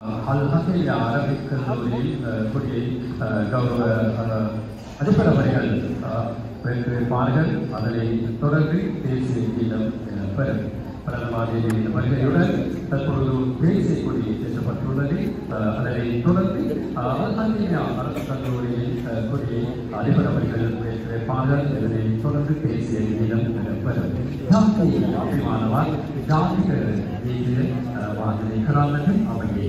அல் ஹசையா Arabic கல்லூரியில் கொடியை கௌரவ அஹ், அதிபர் அவர்கள் அஹ், அதனை தொடர்ந்து தேசிய கீதம் அஹ், பெறும் பிரதமாதேவி வருகையுடன் தற்பொழுது தேசிய கொடி ஏற்றப்பட்டுள்ளது அதனை தொடர்ந்து அரசாங்க அரசு கல்லூரியில் அஹ், கொடியை அதிபர் அவர்கள் வைத்திருப்பார்கள் இதனை தொடர்ந்து பேசிய கீதம் அபிமானவால் பெறும் ஜாதி ஜாதிகள் மீது அவையை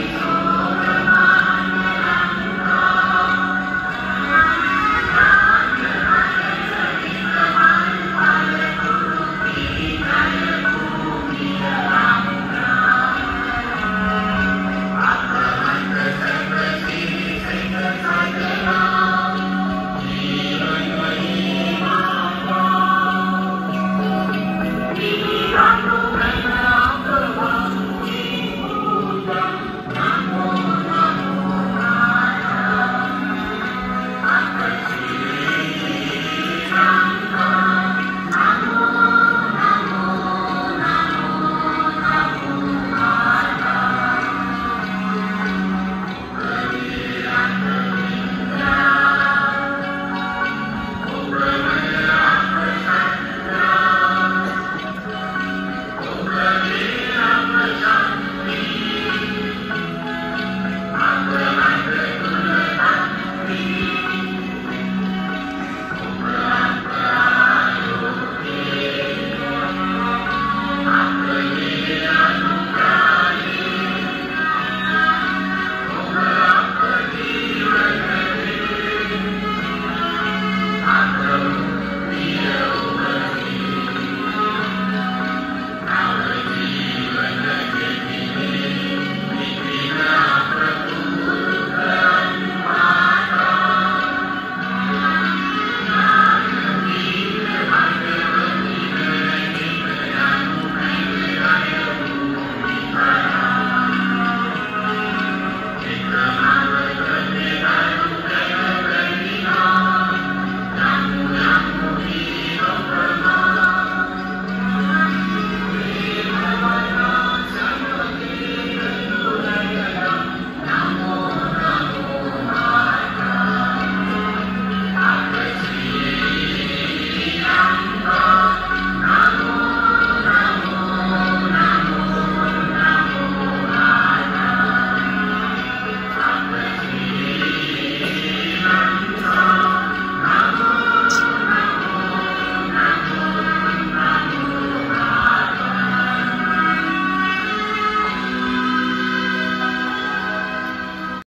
Oh.